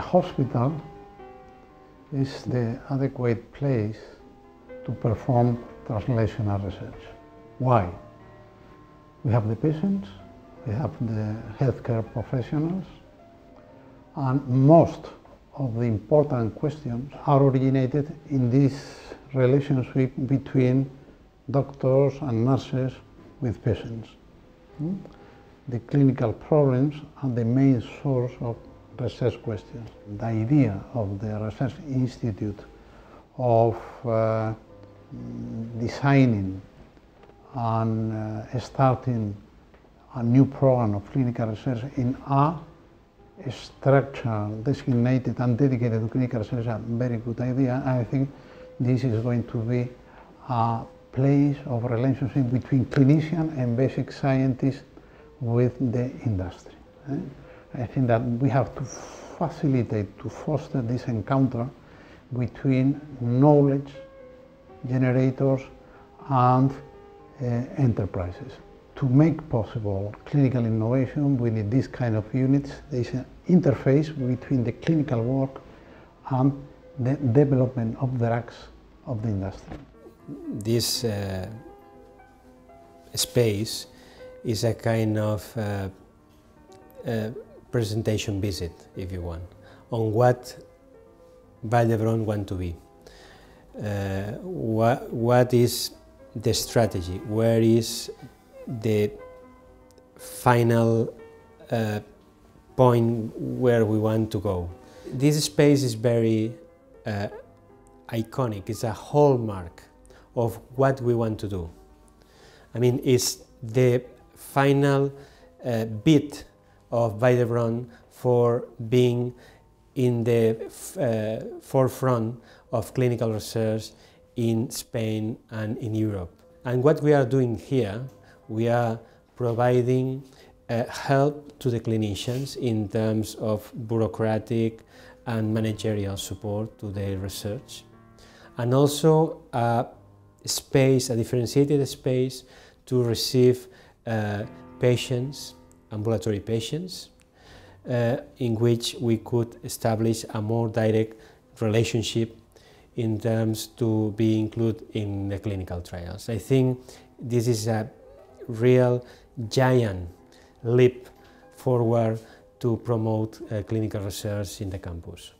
hospital is the adequate place to perform translational research. Why? We have the patients, we have the healthcare professionals, and most of the important questions are originated in this relationship between doctors and nurses with patients. Hmm? The clinical problems are the main source of research questions. The idea of the Research Institute of uh, designing and uh, starting a new program of clinical research in a structure designated and dedicated to clinical research is a very good idea. I think this is going to be a place of relationship between clinician and basic scientists with the industry. Eh? I think that we have to facilitate, to foster this encounter between knowledge generators and uh, enterprises. To make possible clinical innovation, we need this kind of units. There is an interface between the clinical work and the development of drugs of the industry. This uh, space is a kind of uh, uh, presentation visit, if you want, on what Vall d'Hebron want to be. Uh, what, what is the strategy? Where is the final uh, point where we want to go? This space is very uh, iconic, it's a hallmark of what we want to do. I mean, it's the final uh, bit of Vall for being in the uh, forefront of clinical research in Spain and in Europe. And what we are doing here, we are providing uh, help to the clinicians in terms of bureaucratic and managerial support to their research, and also a space, a differentiated space to receive uh, patients, ambulatory patients, uh, in which we could establish a more direct relationship in terms to be included in the clinical trials. I think this is a real giant leap forward to promote uh, clinical research in the campus.